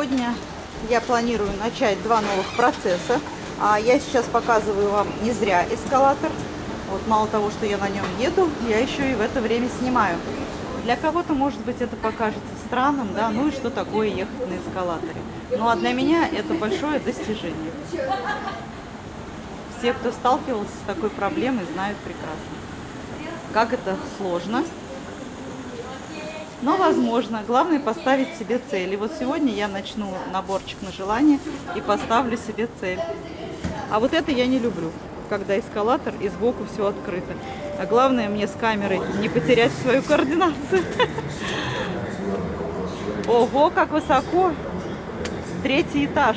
Сегодня я планирую начать два новых процесса. А я сейчас показываю вам не зря эскалатор. Вот мало того, что я на нем еду, я еще и в это время снимаю. Для кого-то, может быть, это покажется странным, да, ну и что такое ехать на эскалаторе. Ну а для меня это большое достижение. Все, кто сталкивался с такой проблемой, знают прекрасно, как это сложно, но возможно. Главное поставить себе цель. И вот сегодня я начну наборчик на желание и поставлю себе цель. А вот это я не люблю, когда эскалатор и сбоку все открыто. А главное мне с камерой не потерять свою координацию. Ого, как высоко! Третий этаж.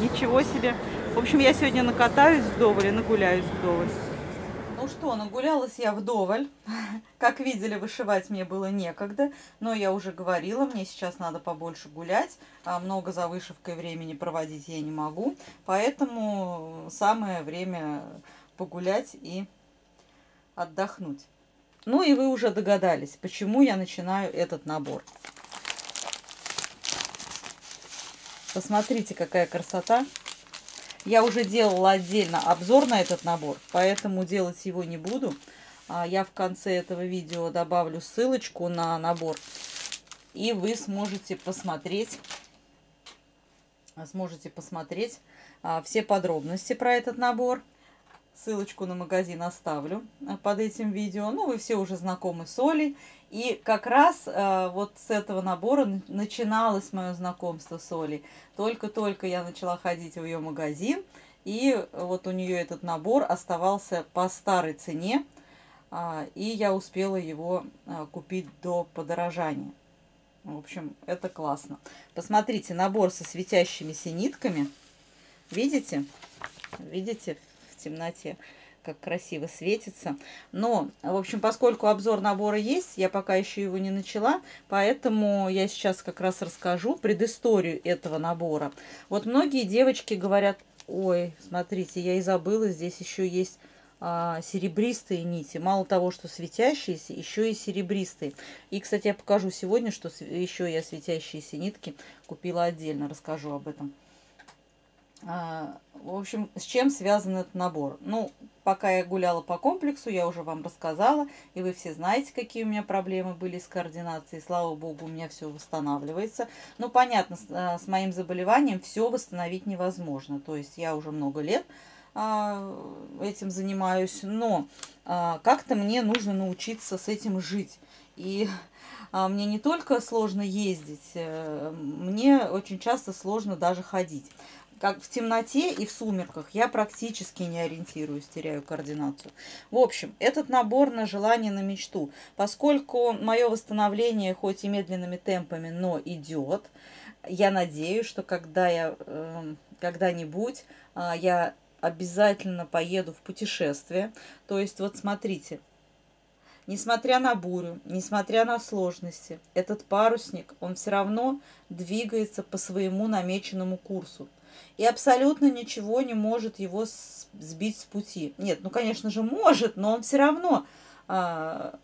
Ничего себе. В общем, я сегодня накатаюсь вдоволь и нагуляюсь вдоволь. Ну что, нагулялась я вдоволь. Как видели, вышивать мне было некогда, но я уже говорила, мне сейчас надо побольше гулять, а много за вышивкой времени проводить я не могу, поэтому самое время погулять и отдохнуть. Ну и вы уже догадались, почему я начинаю этот набор. Посмотрите, какая красота. Я уже делала отдельно обзор на этот набор, поэтому делать его не буду. А, я в конце этого видео добавлю ссылочку на набор. И вы сможете посмотреть, сможете посмотреть а, все подробности про этот набор. Ссылочку на магазин оставлю а, под этим видео. Ну, вы все уже знакомы с Олей. И как раз э, вот с этого набора начиналось мое знакомство с Олей. Только-только я начала ходить в ее магазин, и вот у нее этот набор оставался по старой цене, э, и я успела его э, купить до подорожания. В общем, это классно. Посмотрите, набор со светящимися нитками. Видите? Видите в темноте? как красиво светится. Но, в общем, поскольку обзор набора есть, я пока еще его не начала, поэтому я сейчас как раз расскажу предысторию этого набора. Вот многие девочки говорят, ой, смотрите, я и забыла, здесь еще есть а, серебристые нити. Мало того, что светящиеся, еще и серебристые. И, кстати, я покажу сегодня, что еще я светящиеся нитки купила отдельно. Расскажу об этом. А, в общем, с чем связан этот набор? Ну, пока я гуляла по комплексу, я уже вам рассказала, и вы все знаете, какие у меня проблемы были с координацией. Слава богу, у меня все восстанавливается. Ну, понятно, с, а, с моим заболеванием все восстановить невозможно. То есть я уже много лет а, этим занимаюсь, но как-то мне нужно научиться с этим жить. И мне не только сложно ездить, а, мне очень часто сложно даже ходить как в темноте и в сумерках я практически не ориентируюсь, теряю координацию. В общем, этот набор на желание, на мечту. Поскольку мое восстановление хоть и медленными темпами, но идет, я надеюсь, что когда я э, когда-нибудь э, я обязательно поеду в путешествие. То есть, вот смотрите, Несмотря на бурю, несмотря на сложности, этот парусник, он все равно двигается по своему намеченному курсу и абсолютно ничего не может его сбить с пути. Нет, ну, конечно же, может, но он все равно а,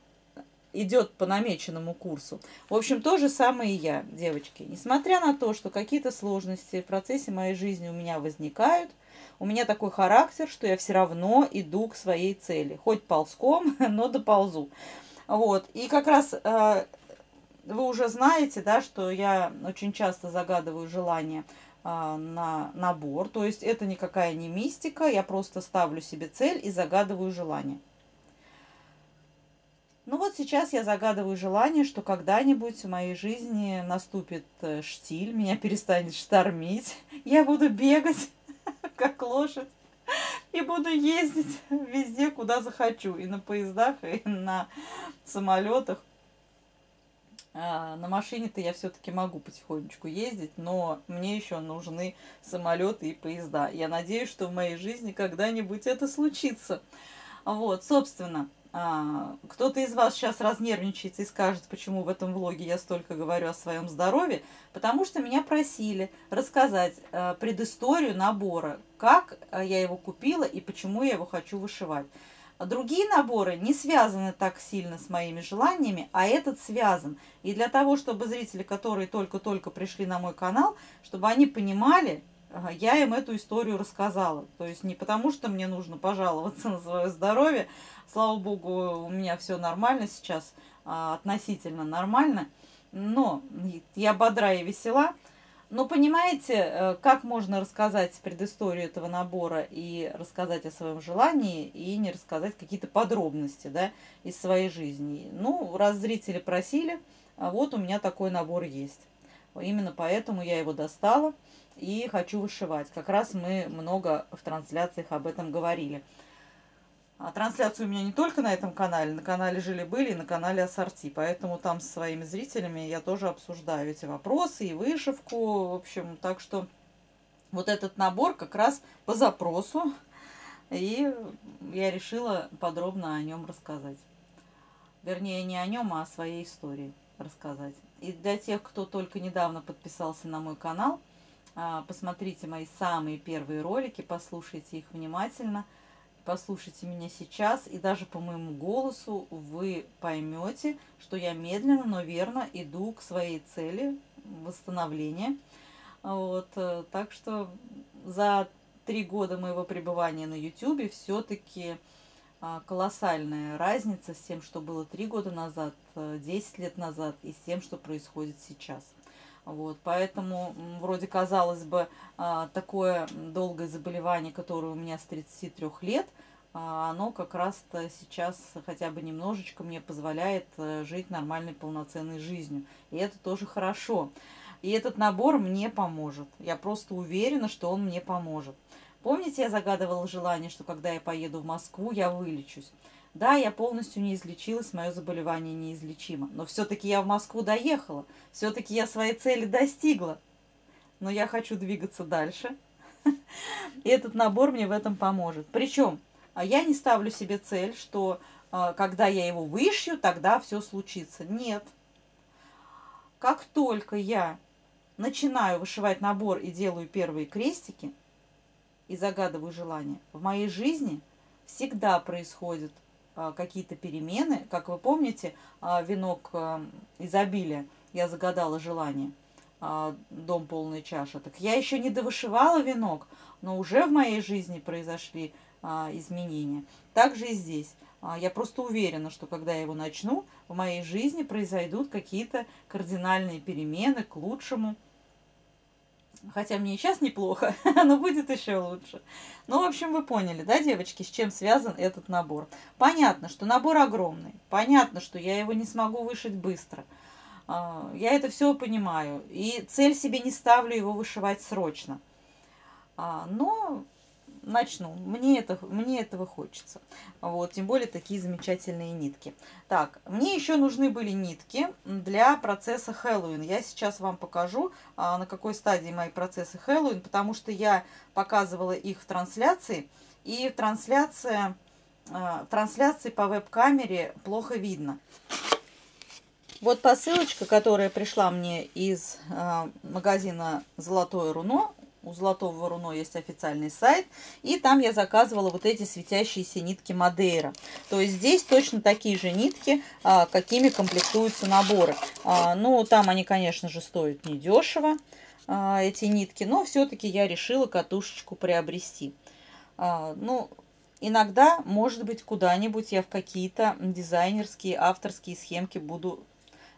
идет по намеченному курсу. В общем, то же самое и я, девочки. Несмотря на то, что какие-то сложности в процессе моей жизни у меня возникают, у меня такой характер, что я все равно иду к своей цели. Хоть ползком, но доползу. Вот. И как раз э, вы уже знаете, да, что я очень часто загадываю желание а, на набор. То есть это никакая не мистика, я просто ставлю себе цель и загадываю желание. Ну вот сейчас я загадываю желание, что когда-нибудь в моей жизни наступит э, штиль, меня перестанет штормить, я буду бегать, как лошадь, и буду ездить везде, куда захочу, и на поездах, и на самолетах. А, на машине-то я все-таки могу потихонечку ездить, но мне еще нужны самолеты и поезда. Я надеюсь, что в моей жизни когда-нибудь это случится. Вот, собственно, а, кто-то из вас сейчас разнервничается и скажет, почему в этом влоге я столько говорю о своем здоровье, потому что меня просили рассказать а, предысторию набора, как я его купила и почему я его хочу вышивать. Другие наборы не связаны так сильно с моими желаниями, а этот связан. И для того, чтобы зрители, которые только-только пришли на мой канал, чтобы они понимали, я им эту историю рассказала. То есть не потому, что мне нужно пожаловаться на свое здоровье. Слава богу, у меня все нормально сейчас, а, относительно нормально. Но я бодра и весела. Но понимаете, э, как можно рассказать предысторию этого набора и рассказать о своем желании, и не рассказать какие-то подробности да, из своей жизни? Ну, раз зрители просили, а вот у меня такой набор есть. Именно поэтому я его достала и хочу вышивать. Как раз мы много в трансляциях об этом говорили. А трансляции у меня не только на этом канале, на канале Жили-были и на канале Ассорти. Поэтому там со своими зрителями я тоже обсуждаю эти вопросы и вышивку. В общем, так что вот этот набор как раз по запросу. И я решила подробно о нем рассказать. Вернее, не о нем, а о своей истории рассказать. И для тех, кто только недавно подписался на мой канал, а, посмотрите мои самые первые ролики, послушайте их внимательно – послушайте меня сейчас, и даже по моему голосу вы поймете, что я медленно, но верно иду к своей цели восстановления. Вот, э, так что за три года моего пребывания на YouTube все-таки а, колоссальная разница с тем, что было три года назад, 10 э, лет назад и с тем, что происходит сейчас. Вот, поэтому вроде казалось бы а, такое долгое заболевание, которое у меня с 33 лет, а, оно как раз-то сейчас хотя бы немножечко мне позволяет э, жить нормальной полноценной жизнью. И это тоже хорошо. И этот набор мне поможет. Я просто уверена, что он мне поможет. Помните, я загадывала желание, что когда я поеду в Москву, я вылечусь. Да, я полностью не излечилась, мое заболевание неизлечимо. Но все-таки я в Москву доехала. Все-таки я своей цели достигла. Но я хочу двигаться дальше. И этот набор мне в этом поможет. Причем а я не ставлю себе цель, что а, когда я его вышью, тогда все случится. Нет. Как только я начинаю вышивать набор и делаю первые крестики, и загадываю желание, в моей жизни всегда происходят а, какие-то перемены. Как вы помните, а, венок а, изобилия, я загадала желание, дом полный чаша. Так я еще не довышивала венок, но уже в моей жизни произошли изменения. Также и здесь. Я просто уверена, что когда я его начну, в моей жизни произойдут какие-то кардинальные перемены к лучшему. Хотя мне и сейчас неплохо, но будет еще лучше. Ну, в общем, вы поняли, да, девочки, с чем связан этот набор. Понятно, что набор огромный. Понятно, что я его не смогу вышить быстро. А, я это все понимаю. И цель себе не ставлю его вышивать срочно. А, но начну. Мне, это, мне этого хочется. Вот, тем более такие замечательные нитки. Так, мне еще нужны были нитки для процесса Хэллоуин. Я сейчас вам покажу, а, на какой стадии мои процессы Хэллоуин, потому что я показывала их в трансляции, и в трансляции, а, в трансляции по веб-камере плохо видно. Вот посылочка, которая пришла мне из э, магазина «Золотое руно», у Золотого Руно есть официальный сайт, и там я заказывала вот эти светящиеся нитки Мадейра. То есть здесь точно такие же нитки, а, какими комплектуются наборы. А, ну, там они, конечно же, стоят недешево, а, эти нитки, но все-таки я решила катушечку приобрести. Ну, иногда, может быть, куда-нибудь я в какие-то дизайнерские, авторские схемки буду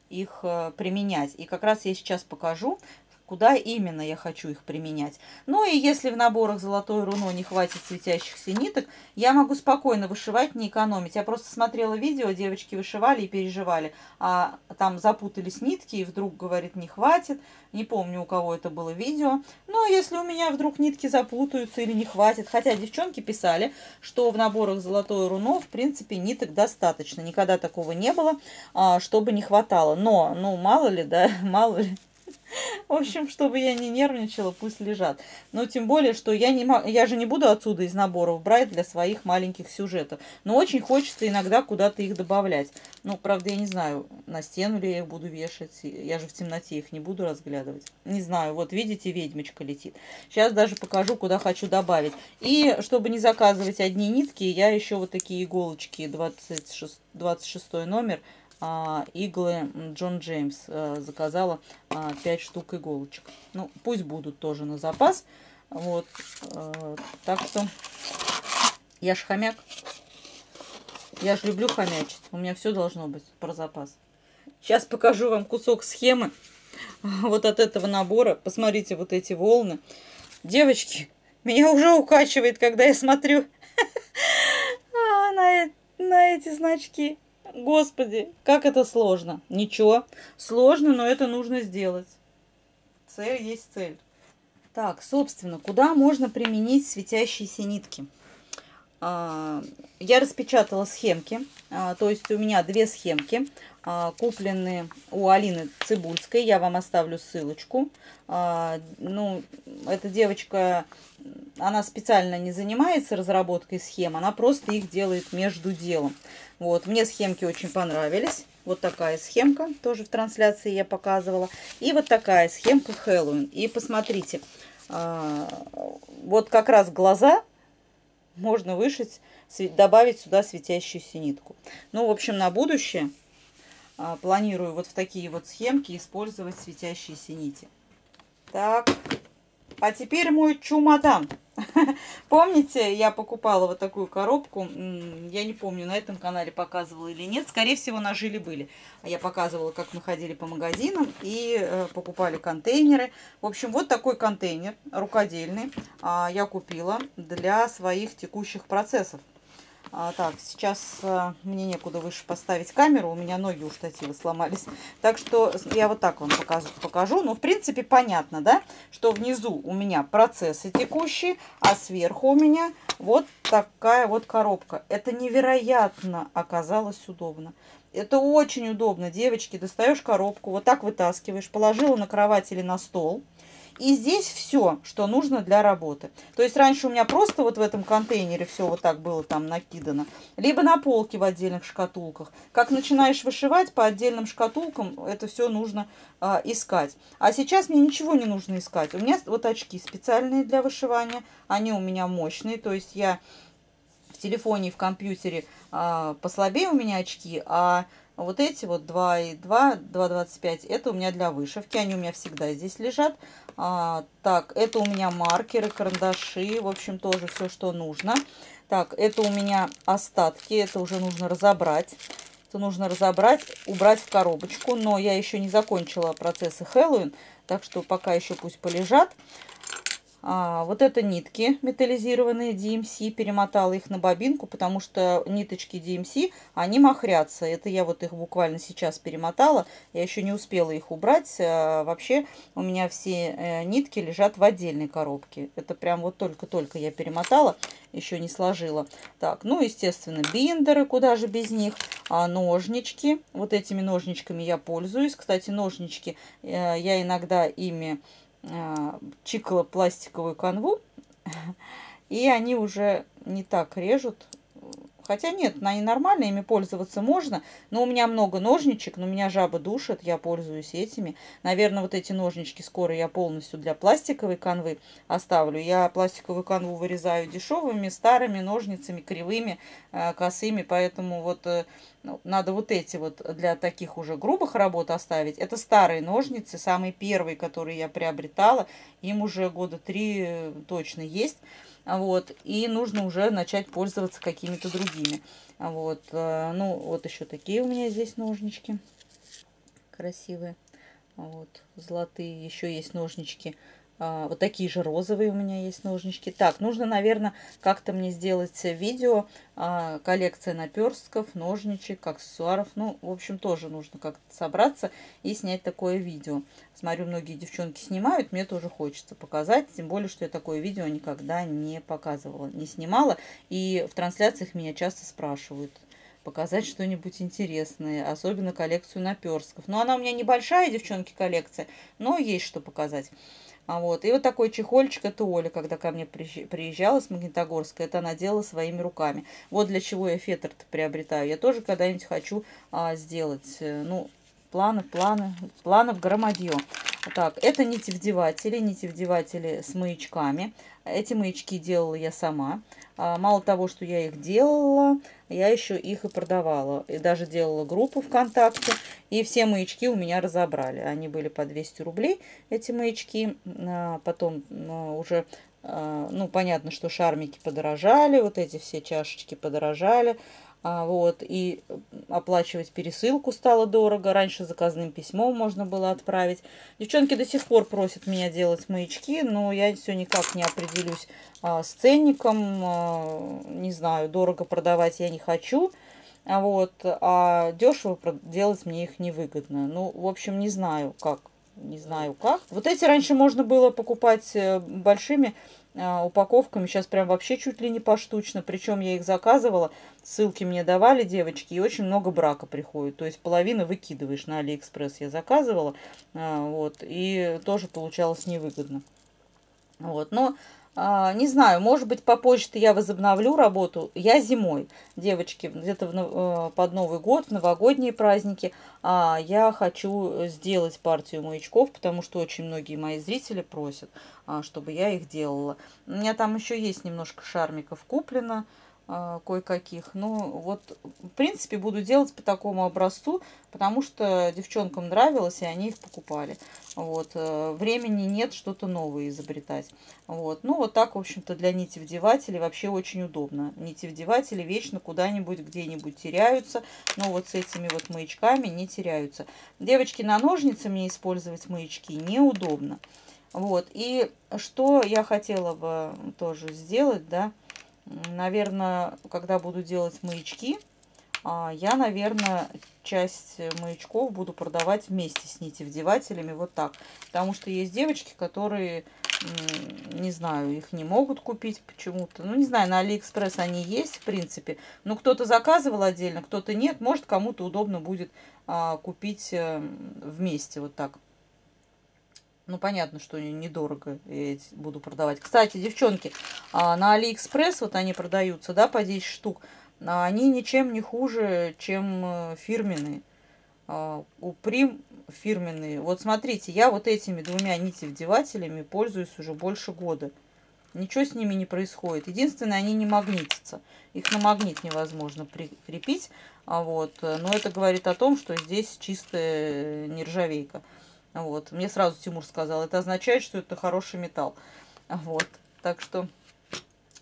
их применять. И как раз я сейчас покажу, куда именно я хочу их применять. Ну и если в наборах золотое руно не хватит светящихся ниток, я могу спокойно вышивать, не экономить. Я просто смотрела видео, девочки вышивали и переживали, а там запутались нитки и вдруг, говорит, не хватит. Не помню, у кого это было видео. Но если у меня вдруг нитки запутаются или не хватит, хотя девчонки писали, что в наборах золотое руно, в принципе, ниток достаточно. Никогда такого не было, а, чтобы не хватало. Но, ну, мало ли, да, мало ли. В общем, чтобы я не нервничала, пусть лежат. Но тем более, что я, не, я же не буду отсюда из наборов брать для своих маленьких сюжетов. Но очень хочется иногда куда-то их добавлять. Ну, правда, я не знаю, на стену ли я их буду вешать. Я же в темноте их не буду разглядывать. Не знаю, вот видите, ведьмочка летит. Сейчас даже покажу, куда хочу добавить. И чтобы не заказывать одни нитки, я еще вот такие иголочки 26, 26 номер иглы Джон Джеймс. А, заказала а, 5 штук иголочек. Ну, пусть будут тоже на запас. Вот. А, так что я ж хомяк. Я ж люблю хомячить. У меня все должно быть про запас. Сейчас покажу вам кусок схемы вот от этого набора. Посмотрите вот эти волны. Девочки, меня уже укачивает, когда я смотрю на эти значки. Господи, как это сложно. Ничего, сложно, но это нужно сделать. Цель есть цель. Так, собственно, куда можно применить светящиеся нитки? А, я распечатала схемки, а, то есть у меня две схемки, а, купленные у Алины Цибульской, я вам оставлю ссылочку. Ну, эта девочка, она специально не занимается разработкой схем, она просто их делает между делом. Вот, мне схемки очень понравились. Вот такая схемка, тоже в трансляции я показывала. И вот такая схемка Хэллоуин. И посмотрите, вот как раз глаза можно вышить, добавить сюда светящуюся нитку. Ну, в общем, на будущее а, планирую вот в такие вот схемки использовать светящиеся нити. Так, а теперь мой чемодан. Помните, я покупала вот такую коробку, я не помню, на этом канале показывала или нет, скорее всего, на жили были. Я показывала, как мы ходили по магазинам и э, покупали контейнеры. В общем, вот такой контейнер рукодельный а, я купила для своих текущих процессов. А, так, сейчас а, мне некуда выше поставить камеру, у меня ноги у штатива сломались. Так что я вот так вам покажу. покажу. Ну, в принципе, понятно, да, что внизу у меня процессы текущие, а сверху у меня вот такая вот коробка. Это невероятно оказалось удобно. Это очень удобно, девочки. Достаешь коробку, вот так вытаскиваешь, положила на кровать или на стол – и здесь все, что нужно для работы. То есть раньше у меня просто вот в этом контейнере все вот так было там накидано. Либо на полке в отдельных шкатулках. Как начинаешь вышивать по отдельным шкатулкам, это все нужно а, искать. А сейчас мне ничего не нужно искать. У меня вот очки специальные для вышивания. Они у меня мощные. То есть я в телефоне и в компьютере а, послабее у меня очки, а вот эти вот 2,2, 2,25, это у меня для вышивки, они у меня всегда здесь лежат. А, так, это у меня маркеры, карандаши, в общем, тоже все, что нужно. Так, это у меня остатки, это уже нужно разобрать. Это нужно разобрать, убрать в коробочку, но я еще не закончила процессы Хэллоуин, так что пока еще пусть полежат. А, вот это нитки металлизированные DMC, перемотала их на бобинку, потому что ниточки DMC, они махрятся. Это я вот их буквально сейчас перемотала, я еще не успела их убрать. А, вообще у меня все э, нитки лежат в отдельной коробке. Это прям вот только-только я перемотала, еще не сложила. Так, ну, естественно, биндеры, куда же без них. А, ножнички, вот этими ножничками я пользуюсь. Кстати, ножнички, э, я иногда ими чикала пластиковую канву, и они уже не так режут. Хотя нет, они нормально, ими пользоваться можно. Но у меня много ножничек, но меня жаба душит, я пользуюсь этими. Наверное, вот эти ножнички скоро я полностью для пластиковой канвы оставлю. Я пластиковую канву вырезаю дешевыми, старыми ножницами, кривыми, э, косыми. Поэтому вот э, ну, надо вот эти вот для таких уже грубых работ оставить. Это старые ножницы, самые первые, которые я приобретала. Им уже года три э, точно есть. Вот, и нужно уже начать пользоваться какими-то другими. Вот, э, ну, вот еще такие у меня здесь ножнички красивые. Вот, золотые. Еще есть ножнички а, вот такие же розовые у меня есть ножнички. Так, нужно, наверное, как-то мне сделать видео. А, коллекция наперстков, ножничек, аксессуаров. Ну, в общем, тоже нужно как-то собраться и снять такое видео. Смотрю, многие девчонки снимают, мне тоже хочется показать. Тем более, что я такое видео никогда не показывала, не снимала. И в трансляциях меня часто спрашивают показать что-нибудь интересное, особенно коллекцию наперстков. Но она у меня небольшая, девчонки, коллекция, но есть что показать. А вот. И вот такой чехольчик, это Оля, когда ко мне приезжала с Магнитогорска, это она делала своими руками. Вот для чего я фетр-то приобретаю. Я тоже когда-нибудь хочу а, сделать, э, ну, планы, планы, планов громадье. Так, это нитевдеватели, нитевдеватели с маячками. Эти маячки делала я сама. А, мало того, что я их делала, я еще их и продавала. И даже делала группу ВКонтакте. И все маячки у меня разобрали. Они были по 200 рублей, эти маячки. А, потом а, уже, ну, понятно, что шармики подорожали. Вот эти все чашечки подорожали. А, вот, и оплачивать пересылку стало дорого. Раньше заказным письмом можно было отправить. Девчонки до сих пор просят меня делать маячки, но я все никак не определюсь а, с ценником. А, не знаю, дорого продавать я не хочу. А, вот, а дешево делать мне их невыгодно. Ну, в общем, не знаю, как. Не знаю как. Вот эти раньше можно было покупать э, большими упаковками. Сейчас прям вообще чуть ли не поштучно. Причем я их заказывала, ссылки мне давали девочки, и очень много брака приходит. То есть половину выкидываешь на Алиэкспресс. Я заказывала, а, вот, и тоже получалось невыгодно. Вот, но а, не знаю, может быть, попозже-то я возобновлю работу. Я зимой, девочки, где-то э, под Новый год, новогодние праздники, а, я хочу сделать партию маячков, потому что очень многие мои зрители просят, а, чтобы я их делала. У меня там еще есть немножко шармиков куплено, а, кое-каких. Ну, вот, в принципе, буду делать по такому образцу, потому что девчонкам нравилось, и они их покупали. Вот, э, времени нет что-то новое изобретать. Вот, ну, вот так, в общем-то, для нитевдевателей вообще очень удобно. Нитевдеватели вечно куда-нибудь, где-нибудь теряются, но вот с этими вот маячками не теряются. Девочки, на ножницы мне использовать маячки неудобно. Вот, и что я хотела бы тоже сделать, да, наверное, когда буду делать маячки, а, я, наверное, часть маячков буду продавать вместе с нитевдевателями вот так. Потому что есть девочки, которые, не знаю, их не могут купить почему-то. Ну, не знаю, на Алиэкспресс они есть, в принципе. Но кто-то заказывал отдельно, кто-то нет. Может, кому-то удобно будет а, купить э, вместе вот так. Ну, понятно, что недорого я буду продавать. Кстати, девчонки, а, на Алиэкспресс вот они продаются, да, по 10 штук. А, они ничем не хуже, чем э, фирменные. А, у Прим фирменные. Вот смотрите, я вот этими двумя нитевдевателями пользуюсь уже больше года. Ничего с ними не происходит. Единственное, они не магнитятся. Их на магнит невозможно прикрепить. Вот. Но это говорит о том, что здесь чистая нержавейка. Вот. Мне сразу Тимур сказал, это означает, что это хороший металл. Вот. Так что...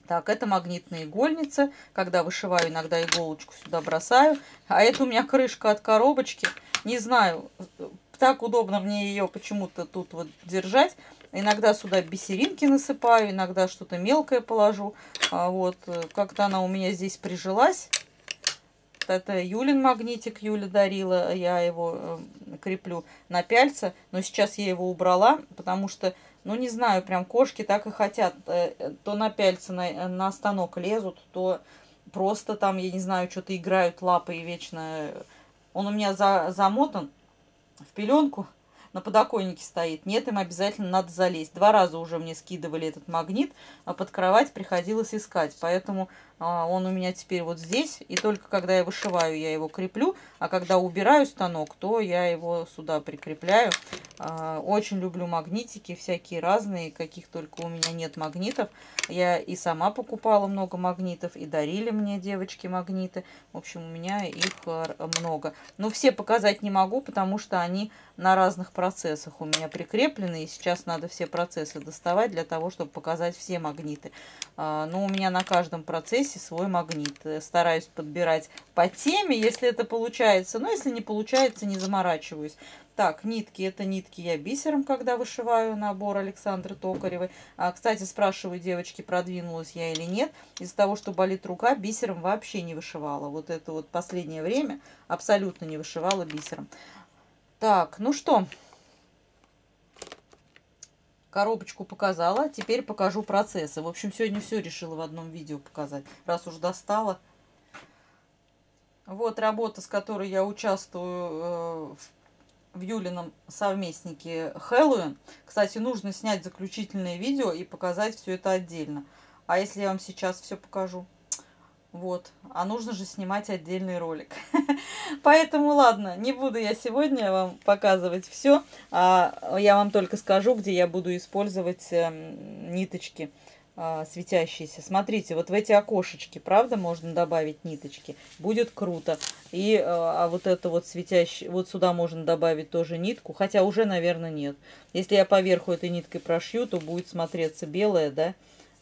Так, это магнитная игольница. Когда вышиваю, иногда иголочку сюда бросаю. А это у меня крышка от коробочки. Не знаю, так удобно мне ее почему-то тут вот держать. Иногда сюда бисеринки насыпаю, иногда что-то мелкое положу. А вот, как-то она у меня здесь прижилась. Это Юлин магнитик, Юля дарила, я его э, креплю на пяльце, но сейчас я его убрала, потому что, ну не знаю, прям кошки так и хотят, э, то на пяльце на, на станок лезут, то просто там, я не знаю, что-то играют лапы и вечно... Он у меня за, замотан в пеленку, на подоконнике стоит. Нет, им обязательно надо залезть. Два раза уже мне скидывали этот магнит, а под кровать приходилось искать. Поэтому он у меня теперь вот здесь. И только когда я вышиваю, я его креплю. А когда убираю станок, то я его сюда прикрепляю. А, очень люблю магнитики, всякие разные, каких только у меня нет магнитов. Я и сама покупала много магнитов, и дарили мне девочки магниты. В общем, у меня их э, много. Но все показать не могу, потому что они на разных процессах у меня прикреплены. И сейчас надо все процессы доставать для того, чтобы показать все магниты. А, но у меня на каждом процессе свой магнит. Стараюсь подбирать по теме, если это получается. Но если не получается, не заморачиваюсь. Так, нитки. Это нитки я бисером, когда вышиваю набор Александры Токаревой. А, кстати, спрашиваю девочки, продвинулась я или нет. Из-за того, что болит рука, бисером вообще не вышивала. Вот это вот последнее время абсолютно не вышивала бисером. Так, ну что, коробочку показала, теперь покажу процессы. В общем, сегодня все решила в одном видео показать, раз уж достала. Вот работа, с которой я участвую в Юлином совместнике Хэллоуин. Кстати, нужно снять заключительное видео и показать все это отдельно. А если я вам сейчас все покажу? Вот. А нужно же снимать отдельный ролик. Поэтому, ладно, не буду я сегодня вам показывать все. А я вам только скажу, где я буду использовать э, ниточки э, светящиеся. Смотрите, вот в эти окошечки, правда, можно добавить ниточки. Будет круто. И э, а вот это вот светящее, вот сюда можно добавить тоже нитку. Хотя уже, наверное, нет. Если я поверху этой ниткой прошью, то будет смотреться белая, да,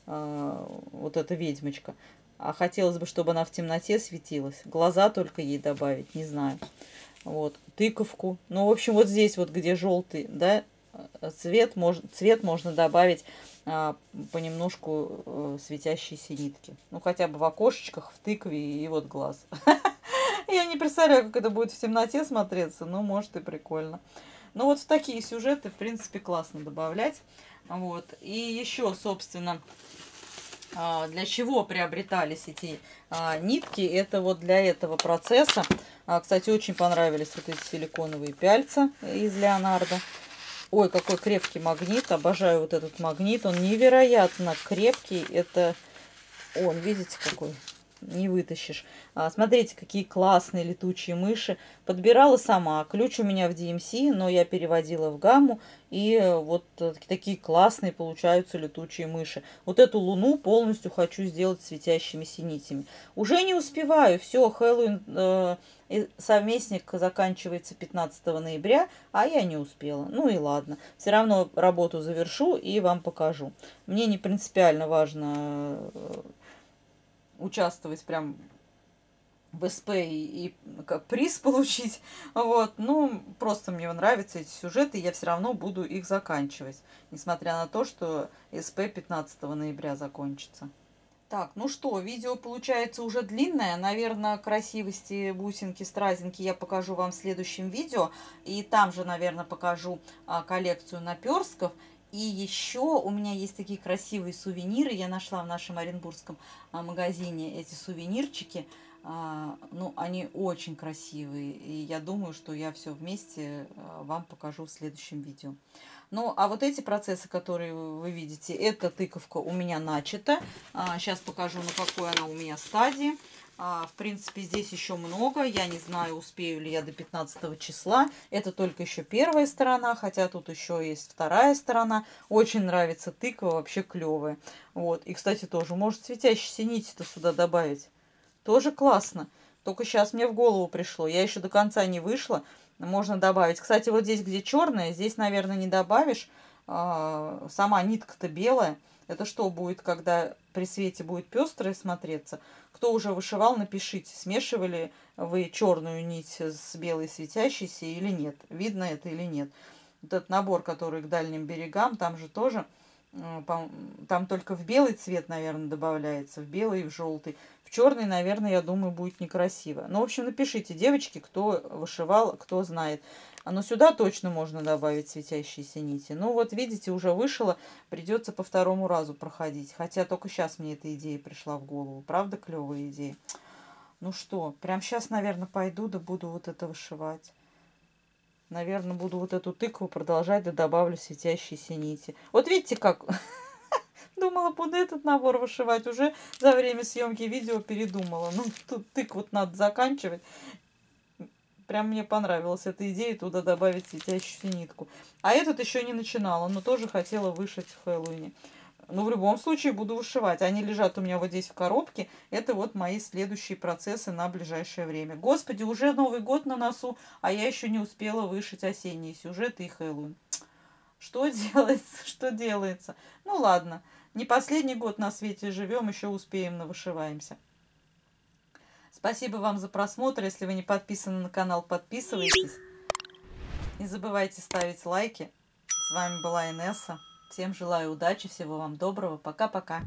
э, вот эта ведьмочка. А хотелось бы, чтобы она в темноте светилась. Глаза только ей добавить, не знаю. Вот, тыковку. Ну, в общем, вот здесь вот, где желтый, да, цвет, мож, цвет можно добавить а, понемножку а, светящиеся нитки. Ну, хотя бы в окошечках, в тыкве и вот глаз. Я не представляю, как это будет в темноте смотреться, но может и прикольно. Ну, вот в такие сюжеты, в принципе, классно добавлять. Вот. И еще, собственно, для чего приобретались эти а, нитки. Это вот для этого процесса. А, кстати, очень понравились вот эти силиконовые пяльца из Леонардо. Ой, какой крепкий магнит. Обожаю вот этот магнит. Он невероятно крепкий. Это он, видите, какой не вытащишь. А, смотрите, какие классные летучие мыши. Подбирала сама. Ключ у меня в DMC, но я переводила в гамму. И вот такие классные получаются летучие мыши. Вот эту луну полностью хочу сделать светящимися нитями. Уже не успеваю. Все, Хэллоуин э, совместник заканчивается 15 ноября, а я не успела. Ну и ладно. Все равно работу завершу и вам покажу. Мне не принципиально важно э, участвовать прям в СП и, и как приз получить. Вот. Ну, просто мне нравятся эти сюжеты, я все равно буду их заканчивать, несмотря на то, что СП 15 ноября закончится. Так, ну что, видео получается уже длинное. Наверное, красивости бусинки, стразинки я покажу вам в следующем видео. И там же, наверное, покажу а, коллекцию наперсков. И еще у меня есть такие красивые сувениры. Я нашла в нашем оренбургском а, магазине эти сувенирчики. А, ну, они очень красивые. И я думаю, что я все вместе а, вам покажу в следующем видео. Ну, а вот эти процессы, которые вы видите, эта тыковка у меня начата. Сейчас покажу, на какой она у меня стадии. А, в принципе, здесь еще много. Я не знаю, успею ли я до 15 числа. Это только еще первая сторона, хотя тут еще есть вторая сторона. Очень нравится тыква, вообще клевая. Вот. И, кстати, тоже может светящиеся нити-то сюда добавить. Тоже классно. Только сейчас мне в голову пришло. Я еще до конца не вышла. Можно добавить. Кстати, вот здесь, где черная, здесь, наверное, не добавишь. А, сама нитка-то белая. Это что будет, когда при свете будет пестрое смотреться? Кто уже вышивал, напишите, смешивали вы черную нить с белой светящейся или нет. Видно это или нет. Вот этот набор, который к дальним берегам, там же тоже, там только в белый цвет, наверное, добавляется, в белый и в желтый. В черный, наверное, я думаю, будет некрасиво. Ну, в общем, напишите, девочки, кто вышивал, кто знает. Но сюда точно можно добавить светящиеся нити. Ну вот видите, уже вышила, придется по второму разу проходить. Хотя только сейчас мне эта идея пришла в голову. Правда клевая идея? Ну что, прям сейчас, наверное, пойду да буду вот это вышивать. Наверное, буду вот эту тыкву продолжать, да добавлю светящиеся нити. Вот видите, как... Думала, буду этот набор вышивать. Уже за время съемки видео передумала. Ну, тут тыкву надо заканчивать. Прям мне понравилась эта идея туда добавить светящуюся нитку. А этот еще не начинала, но тоже хотела вышить в Хэллоуине. Но в любом случае буду вышивать. Они лежат у меня вот здесь в коробке. Это вот мои следующие процессы на ближайшее время. Господи, уже Новый год на носу, а я еще не успела вышить осенние сюжеты и Хэллоуин. Что делается? Что делается? Ну ладно, не последний год на свете живем, еще успеем навышиваемся. Спасибо вам за просмотр. Если вы не подписаны на канал, подписывайтесь. Не забывайте ставить лайки. С вами была Инесса. Всем желаю удачи, всего вам доброго. Пока-пока.